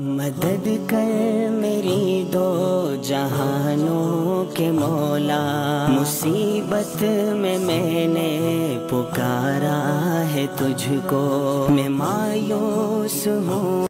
मदद कर मेरी दो जहानों के मौला। मुसीबत में मैंने पुकारा है तुझको। मैं मायूस हूँ।